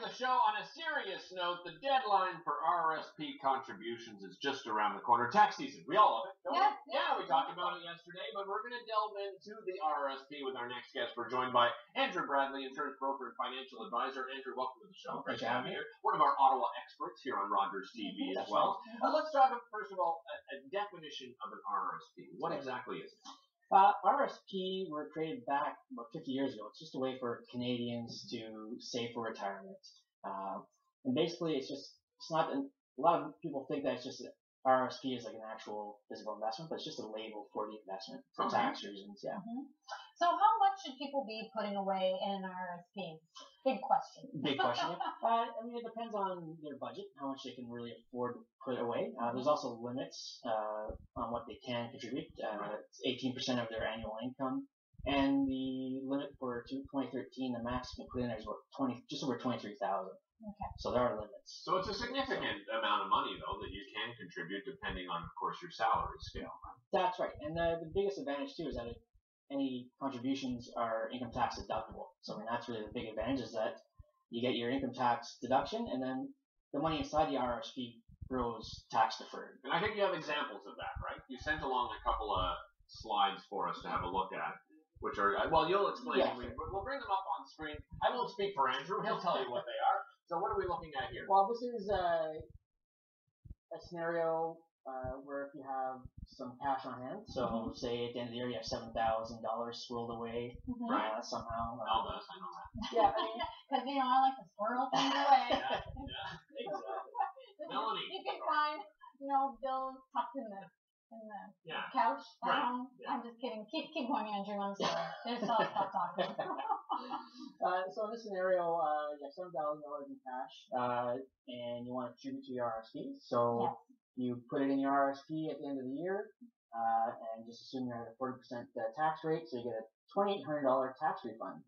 the show. On a serious note, the deadline for RSP contributions is just around the corner. Tax season. We all love it. don't we? Yeah, yeah, we talked about it yesterday, but we're going to delve into the RSP with our next guest. We're joined by Andrew Bradley, insurance broker and financial advisor. Andrew, welcome to the show. Great to have you here. One of our Ottawa experts here on Rogers TV as well. Uh, let's talk, first of all, a, a definition of an RSP. What exactly is it? Uh, RSP were created back about 50 years ago. It's just a way for Canadians to save for retirement. Uh, and basically, it's just, it's not, a lot of people think that it's just, RSP is like an actual physical investment, but it's just a label for the investment for Okay. tax reasons, yeah. So how much should people be putting away in an RSP? Big question. Big question. uh, I mean, it depends on their budget, how much they can really afford to put away. Uh, there's also limits uh, on what they can contribute. Uh, it's 18% of their annual income. And the limit for 2013, the max you can put in is about 20, just over 23,000. Okay. So there are limits. So it's a significant amount of money, though, that you can contribute depending on, of course, your salary scale. That's right. And the, the biggest advantage too is that it, any contributions are income tax deductible. So I mean that's really the big advantage is that you get your income tax deduction, and then the money inside the RSP grows tax deferred. And I think you have examples of that, right? You sent along a couple of slides for us to have a look at, which are uh, well, you'll explain. Yeah, we, sure. We'll bring them up on screen. I won't speak for Andrew; he'll tell you what they are. So, what are we looking at here? Well, this is uh, a scenario uh, where if you have some cash on hand, so say at the end of the year you have seven thousand dollars swirled away Mhm. Right. uh, somehow. uh, Mel does, I know that. yeah, I mean, Because you know I like to swirl things away. Yeah, yeah, exactly. Melanie. You can find, you know, bills tucked in the in the Yeah. couch Right. home. Yeah. I'm just kidding. Keep keep going, Andrew. I'm sorry. There's all stop talking. uh, so in this scenario, uh, you have seven thousand dollars in cash, uh, and you want to contribute to your RSP. So Yes. You put it in your RSP at the end of the year, uh, and just assume you're at a forty percent uh, tax rate, so you get a twenty eight hundred dollar tax refund.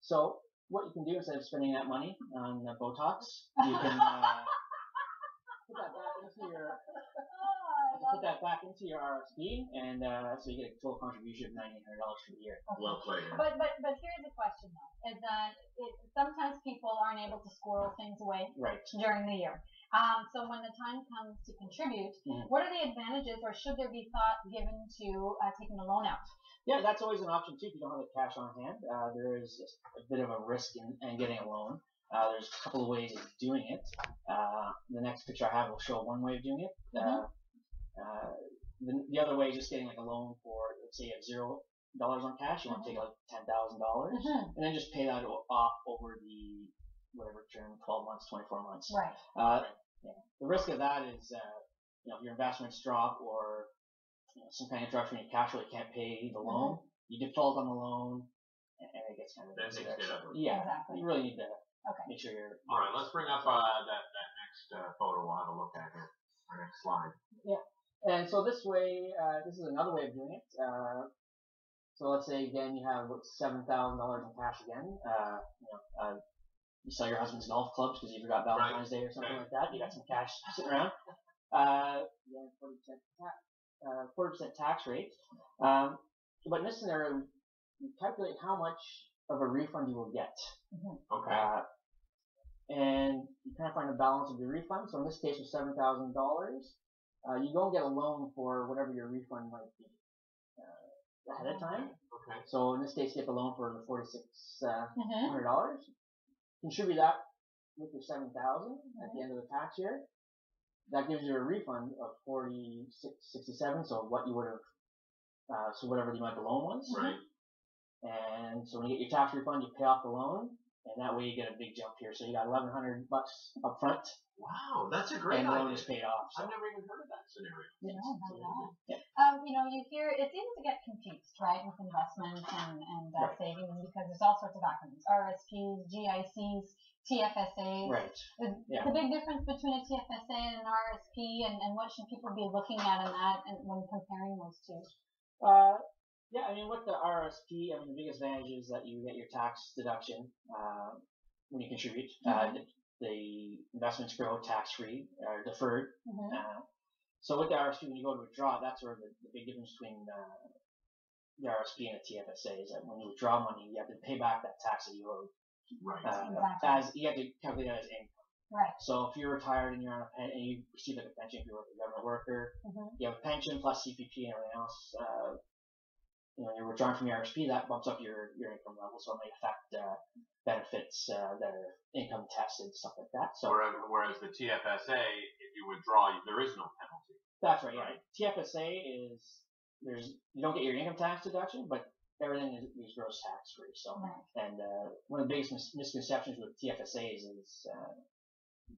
So what you can do instead of spending that money on uh, Botox, you can uh, put that back into your Oh, put love that back into your RSP, and uh, so you get a total contribution of ninety eight hundred dollars for the year. it. Well played. But but but here's the question though: is that it, sometimes people aren't able to squirrel things away Right. during the year. Um, so when the time comes to contribute, Mhm. what are the advantages, or should there be thought given to uh, taking a loan out? Yeah, that's always an option too. If you don't have the cash on hand, uh, there is a bit of a risk in, in getting a loan. Uh, there's a couple of ways of doing it. Uh, the next picture I have will show one way of doing it. Uh, uh, the, the other way is just getting like a loan for, let's say you have zero dollars on cash, you want to take like ten thousand dollars, Mhm. and then just pay that off over the whatever term, 12 months, 24 months. Right. Uh, yeah. The risk of that is, uh, you know, if your investments drop or you know, some kind of interruption in your cash flow, you can't pay the loan, you default on the loan, and, and it gets kind of Then messy things get ugly. yeah, Exactly. you really need to Okay. make sure you're. All right, let's bring up uh, that that next uh, photo. We'll have a look at here. Our next slide. Yeah. And so this way, uh, this is another way of doing it. Uh, so let's say again you have what, seven thousand dollars in cash again. Uh, you know, uh, you sell your husband's golf clubs because you forgot Valentine's Day or something Right. like that. You got some cash sitting around. Uh, yeah, forty percent tax, uh, forty percent tax rate. Um, but in this scenario, you calculate how much of a refund you will get. Okay. Uh, and you kind of find the balance of your refund. So in this case, with seven thousand dollars, uh, you go and get a loan for whatever your refund might be uh, ahead of time. okay. So in this case, you get the loan for the forty-six uh, Mm-hmm. hundred dollars. Contribute that with your seven thousand at the end of the tax year. That gives you a refund of forty-six sixty-seven. So what you would have, uh, so whatever the amount the loan was. Right. And so when you get your tax refund, you pay off the loan, and that way you get a big jump here. So you got eleven hundred bucks up front, Wow, that's a great and the loan is idea. paid off. So. I've never even heard of that scenario. No, not. Yeah. Um, you know, you hear it's easy to get confused, right, with investments and and uh, Right. savings because there's all sorts of acronyms: RSPs, GICs, TFSAs. Right. The, Yeah. the big difference between a TFSA and an RSP, and, and what should people be looking at in that, and when comparing those two? Uh, yeah, I mean, with the RSP, I mean, the biggest advantage is that you get your tax deduction uh, when you contribute. Uh, the, the investments grow tax free or deferred. Mm-hmm. Uh, so with the RSP, when you go to withdraw, that's sort of the, the big difference between uh, the RSP and a TFSA is that when you withdraw money, you have to pay back that tax that you owed. Right. Uh, Exactly. As you have to calculate that as income. Right. So if you're retired and you're on a pen, and you receive like a pension if you're a government worker, hmm you have a pension plus CPP and everything else. Uh, you know, you're withdrawing from your RSP, that bumps up your, your income level, so it may affect uh, benefits uh, that are income tested, stuff like that. So Whereas, whereas the TFSA, if you withdraw, there is no penalty. that's right. Yeah, TFSA is there's you don't get your income tax deduction, but everything is, is gross tax free. So Right. and uh, one of the biggest mis- misconceptions with TFSAs is uh,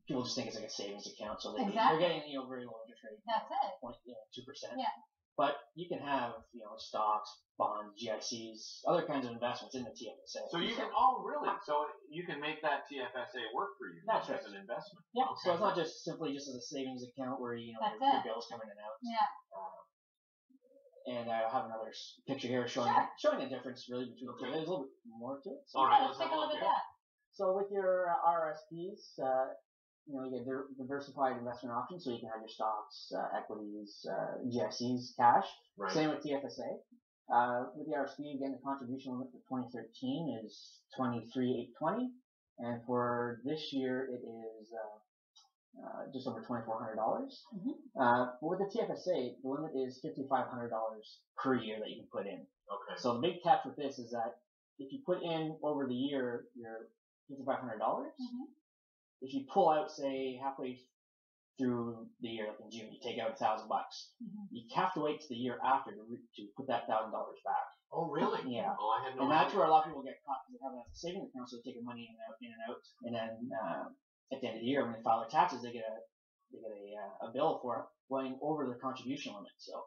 people just think it's like a savings account, so they, Exactly. they're getting you know very low interest rate, That's it. point you know two percent. Yeah. But you can have you know stocks, bonds, GICs, other kinds of investments in the TFSA. So you can, oh really? So you can make that TFSA work for you That's as right. an investment. Yeah. Okay. So it's not just simply just as a savings account where you know That's your, your it. bills come in and out. Yeah. And I have another picture here showing Sure. showing the difference really between the two. There's a little bit more to it. So, All right, Yeah, let's let's take a a look look at that. so with your uh, RSPs, uh, you know you get diversified investment options, so you can have your stocks, uh, equities, uh, GICs, cash. Right. Same with TFSA. Uh, with the RSP, again, the contribution limit for 2013 is 23,820, and for this year it is uh, uh, just over $2,400. dollars Mhm. Uh, but with the TFSA, the limit is $5,500 per year that you can put in. Okay. So the big catch with this is that if you put in over the year your $5,500, dollars Mhm. If you pull out, say, halfway through the year, like in June, you take out a thousand bucks. Mhm. You have to wait to the year after to, re- to put that thousand dollars back. Oh really? Yeah. Oh, I had no and that's where a lot of people get caught because they have it as a savings account, so they take their money in and out, in and out, and then uh, at the end of the year, when they file their taxes, they get a they get a, uh, a bill for going over their contribution limit. So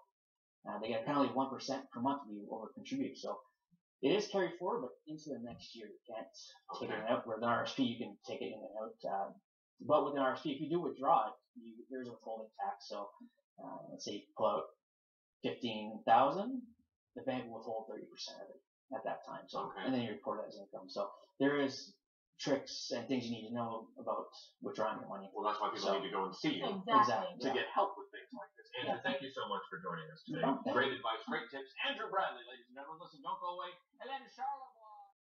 uh, they get a penalty of one percent per month if you over contribute. So it is carried forward, but into the next year you can't take it out. With an RSP, you can take it in and out. Uh, but with an RSP, if you do withdraw it, you, there's a withholding tax. So uh, let's say you pull out fifteen thousand, the bank will withhold thirty percent of it at that time. So Okay. and then you report it as income. So there is tricks and things you need to know about withdrawing your money. Well, that's why people So- need to go and see you Exactly. Exactly. to get help with things like this. Andrew, Yeah. thank you so much for joining us today. No problem. Great advice, great tips. Andrew Bradley, ladies and gentlemen. Listen, don't go away. Hélène Charlotte.